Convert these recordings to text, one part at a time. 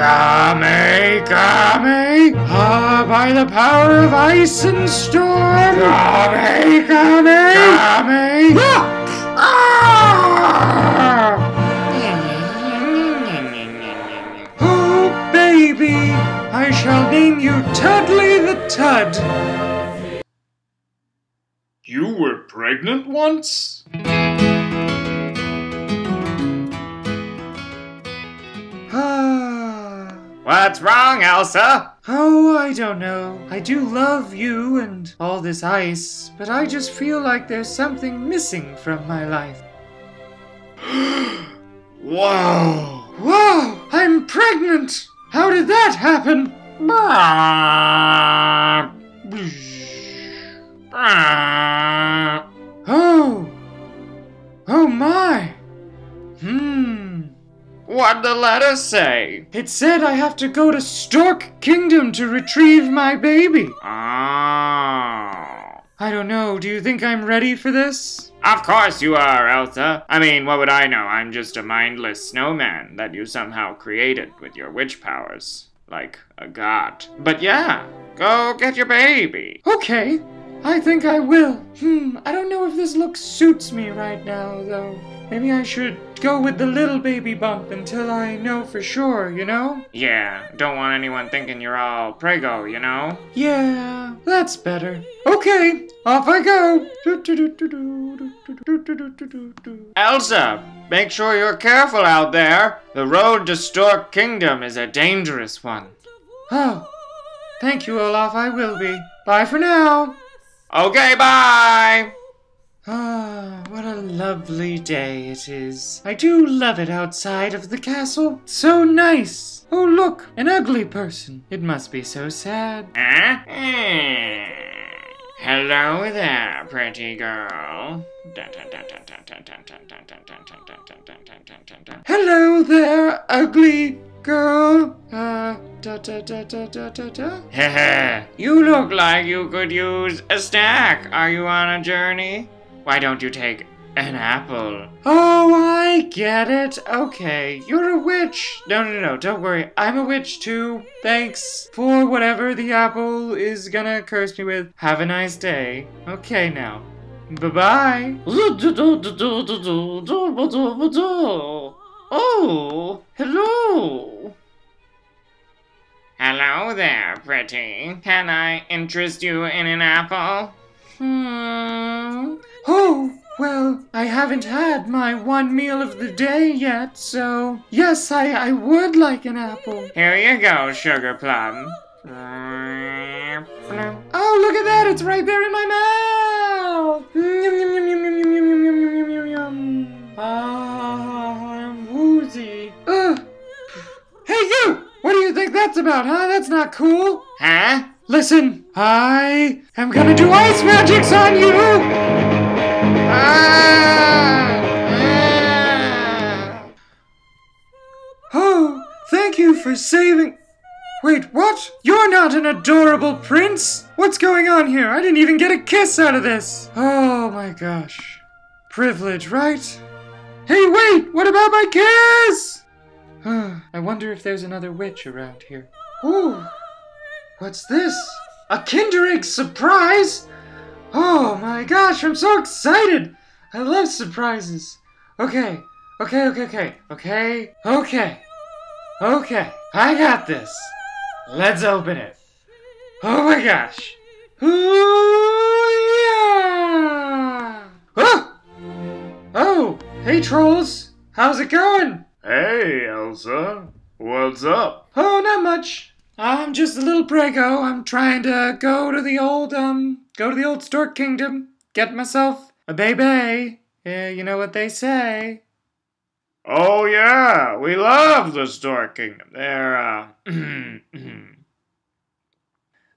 Kame, Kame, ah, by the power of ice and storm. Kame, Kame, Kame. Ah! Oh, baby, I shall name you Tudley the Tud. You were pregnant once? What's wrong, Elsa? Oh, I don't know. I do love you and all this ice, but I just feel like there's something missing from my life. Whoa! Whoa! I'm pregnant! How did that happen? Oh! The letter say? It said I have to go to Stork Kingdom to retrieve my baby. Oh. I don't know. Do you think I'm ready for this? Of course you are, Elsa. I mean, what would I know? I'm just a mindless snowman that you somehow created with your witch powers. Like a god. But yeah, go get your baby. Okay. I think I will. Hmm, I don't know if this look suits me right now, though. Maybe I should go with the little baby bump until I know for sure, you know? Yeah, don't want anyone thinking you're all prego, you know? Yeah, that's better. Okay, off I go. Elsa, make sure you're careful out there. The road to Stork Kingdom is a dangerous one. Oh, thank you, Olaf. I will be. Bye for now. Okay, bye! Ah, what a lovely day it is. I do love it outside of the castle. So nice. Oh, look, an ugly person. It must be so sad. Huh? Hmm. Hello there, pretty girl. Hello there, ugly girl. Uh, da da da da da da da. Heh you look like you could use a snack. Are you on a journey? Why don't you take an apple? Oh, I get it. Okay, you're a witch. No, no, no, don't worry. I'm a witch too. Thanks for whatever the apple is gonna curse me with. Have a nice day. Okay, now. Bye bye. Oh, hello. Hello there, pretty. Can I interest you in an apple? Hmm. Oh, well, I haven't had my one meal of the day yet, so yes, I, I would like an apple. Here you go, sugar plum. Oh, look at that! It's right there in my mouth! Ah, I'm woozy. Ugh. Hey, you! What do you think that's about, huh? That's not cool. Huh? Listen, I am gonna do ice magics on you! Ah! Oh, thank you for saving. Wait, what? You're not an adorable prince? What's going on here? I didn't even get a kiss out of this. Oh my gosh. Privilege, right? Hey, wait! What about my kiss? I wonder if there's another witch around here. Ooh. What's this? A Kinder Egg surprise? Oh my gosh, I'm so excited! I love surprises. Okay, okay, okay, okay, okay, okay, okay. I got this. Let's open it. Oh my gosh. Ooh, yeah! Oh! Oh, hey trolls. How's it going? Hey, Elsa. What's up? Oh, not much. I'm just a little prego. I'm trying to go to the old, um, go to the old Stork Kingdom, get myself a baby. Yeah, you know what they say. Oh, yeah. We love the Stork Kingdom. They're, uh,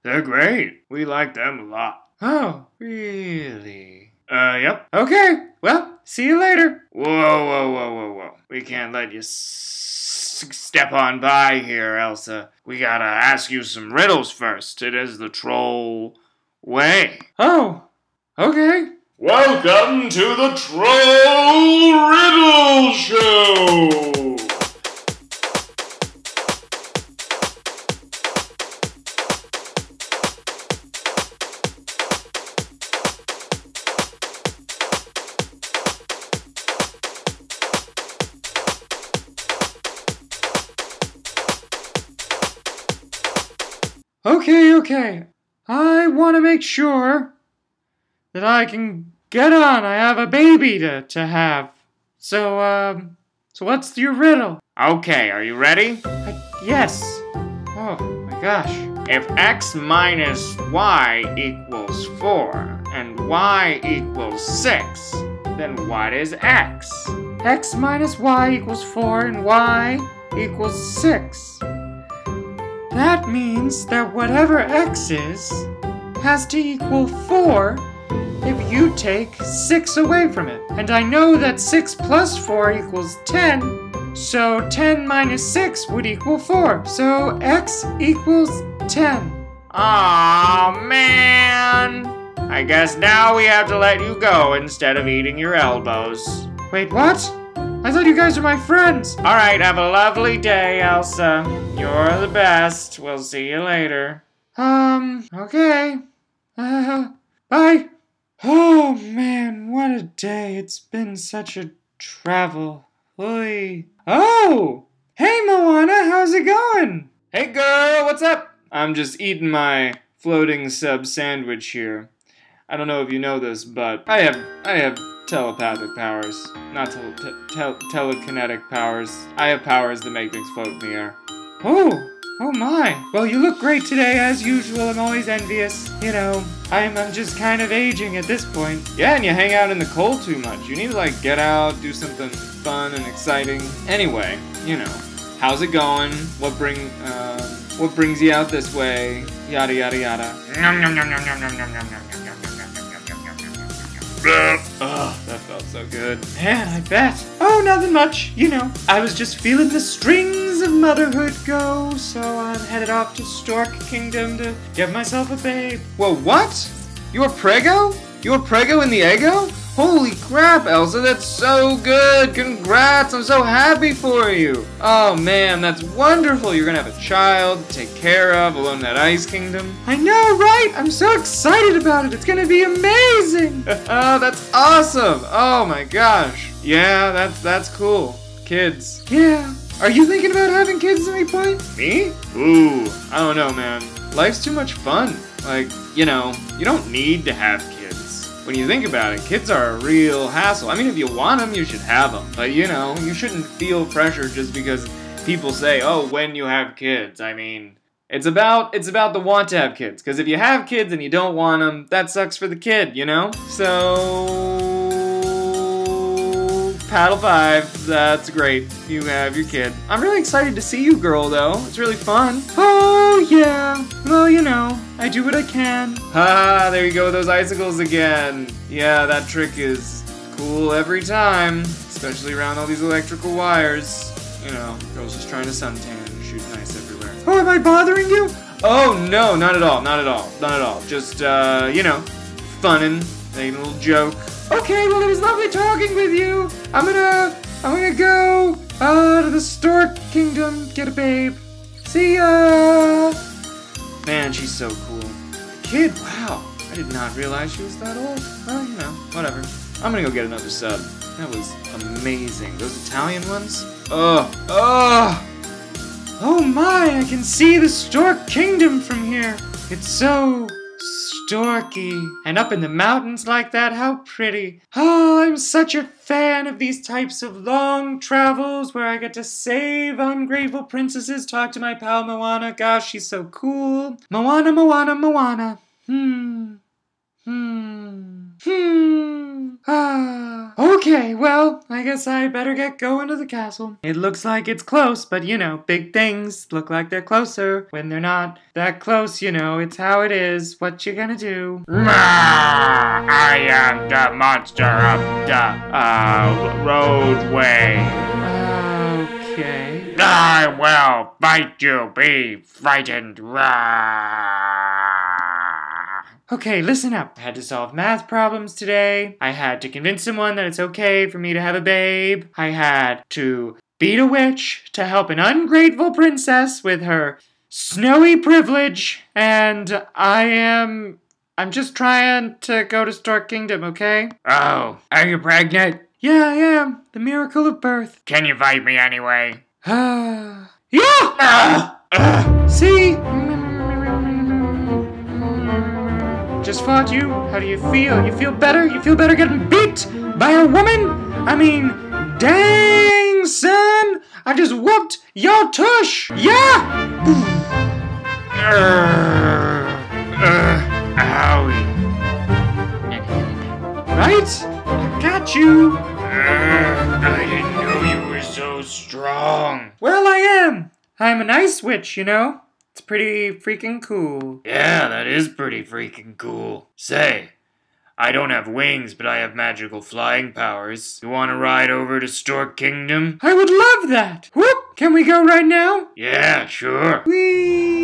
they're great. We like them a lot. Oh, really? Uh, yep. Okay, well, see you later. Whoa, whoa, whoa, whoa, whoa. We can't let you s- step on by here, Elsa. We gotta ask you some riddles first. It is the troll way. Oh, okay. Welcome to the Troll Riddle Show! Okay, okay. I want to make sure that I can get on. I have a baby to, to have. So, um, so what's your riddle? Okay, are you ready? I, yes. Oh my gosh. If x minus y equals 4 and y equals 6, then what is x? x minus y equals 4 and y equals 6. That means that whatever x is has to equal 4 if you take 6 away from it. And I know that 6 plus 4 equals 10, so 10 minus 6 would equal 4. So x equals 10. Aw, man! I guess now we have to let you go instead of eating your elbows. Wait, what? I thought you guys were my friends. All right, have a lovely day, Elsa. You're the best. We'll see you later. Um, okay. Uh, bye. Oh man, what a day. It's been such a travel. Oy. Oh! Hey Moana, how's it going? Hey girl, what's up? I'm just eating my floating sub sandwich here. I don't know if you know this, but I have I have telepathic powers, not tele te telekinetic powers. I have powers that make things float in the air. Oh, oh my! Well, you look great today, as usual. I'm always envious. You know, I'm I'm just kind of aging at this point. Yeah, and you hang out in the cold too much. You need to like get out, do something fun and exciting. Anyway, you know, how's it going? What bring? Uh, what brings you out this way? Yada yada yada. Nom, nom, nom, Ah, that felt so good. Man, I bet. Oh, nothing much. You know, I was just feeling the strings of motherhood go, so I'm headed off to Stork Kingdom to get myself a babe. Whoa, what? You're prego? You're prego in the ego? Holy crap, Elsa, that's so good! Congrats, I'm so happy for you! Oh man, that's wonderful! You're gonna have a child to take care of alone in that ice kingdom. I know, right? I'm so excited about it. It's gonna be amazing. oh, that's awesome! Oh my gosh. Yeah, that's that's cool. Kids. Yeah. Are you thinking about having kids at any point? Me? Ooh, I don't know, man. Life's too much fun. Like, you know, you don't need to have kids when you think about it, kids are a real hassle. I mean, if you want them, you should have them. But you know, you shouldn't feel pressure just because people say, "Oh, when you have kids." I mean, it's about it's about the want to have kids. Because if you have kids and you don't want them, that sucks for the kid, you know. So paddle five. That's great. You have your kid. I'm really excited to see you, girl. Though it's really fun. Oh yeah. Well, you know, I do what I can. Ah, there you go. Those icicles again. Yeah, that trick is cool every time, especially around all these electrical wires. You know, girls just trying to suntan and shoot nice everywhere. Oh, am I bothering you? Oh no, not at all. Not at all. Not at all. Just uh, you know, funnin', making a little joke. Okay, well it was lovely talking with you. I'm gonna I'm gonna go uh to the Stork Kingdom, get a babe. See ya! Man, she's so cool. Kid, wow. I did not realize she was that old. Well, you know, whatever. I'm gonna go get another sub. That was amazing. Those Italian ones? Ugh. Ugh! Oh my, I can see the Stork Kingdom from here. It's so storky. And up in the mountains like that, how pretty. Oh, I'm such a fan of these types of long travels where I get to save ungrateful princesses, talk to my pal Moana. Gosh, she's so cool. Moana, Moana, Moana. Hmm. Hmm. Hmm. Ah. Okay, well, I guess I better get going to the castle. It looks like it's close, but you know, big things look like they're closer when they're not that close, you know. It's how it is. What you gonna do? I am the monster of the uh, roadway. Okay. I will bite you. Be frightened. Okay, listen up. I had to solve math problems today. I had to convince someone that it's okay for me to have a babe. I had to beat a witch to help an ungrateful princess with her snowy privilege. And I am. I'm just trying to go to Stork Kingdom, okay? Oh, are you pregnant? Yeah, I am. The miracle of birth. Can you fight me anyway? Ah. yeah! See? Fought you? How do you feel? You feel better? You feel better getting beat by a woman? I mean, dang, son! I just whooped your tush! Yeah! Uh, owie. Right? I got you! Uh, I didn't know you were so strong. Well, I am! I'm an ice witch, you know? It's pretty freaking cool. Yeah, that is pretty freaking cool. Say, I don't have wings, but I have magical flying powers. You want to ride over to Stork Kingdom? I would love that! Whoop! Can we go right now? Yeah, sure. Whee!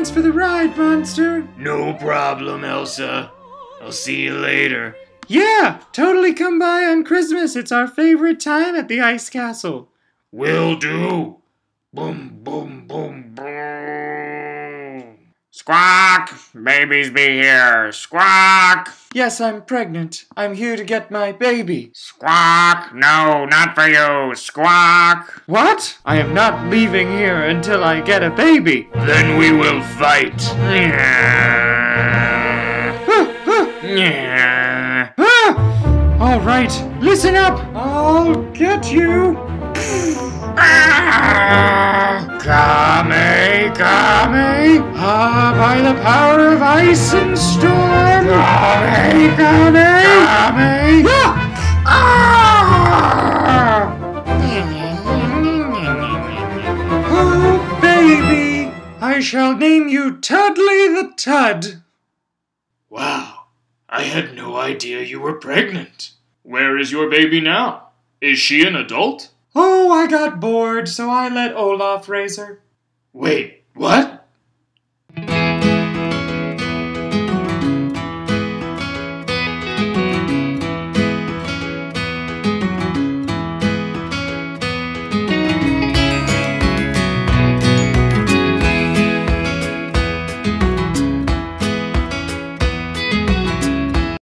Thanks for the ride, monster! No problem, Elsa. I'll see you later. Yeah! Totally come by on Christmas. It's our favorite time at the Ice Castle. Will do. Boom, boom, boom, boom. Squawk! Babies be here! Squawk! Yes, I'm pregnant. I'm here to get my baby. Squawk! No, not for you! Squawk! What? I am not leaving here until I get a baby. Then we will fight. Huh, huh. Yeah. All right, listen up. I'll get you. Kame, Kame. Ah, by the power of ice and storm. Kame, Kame. Kame. Ah! Oh, baby, I shall name you Tudley the Tud. Wow, I had no idea you were pregnant. Where is your baby now? Is she an adult? Oh, I got bored, so I let Olaf raise her. Wait, what?